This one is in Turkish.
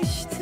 karıştı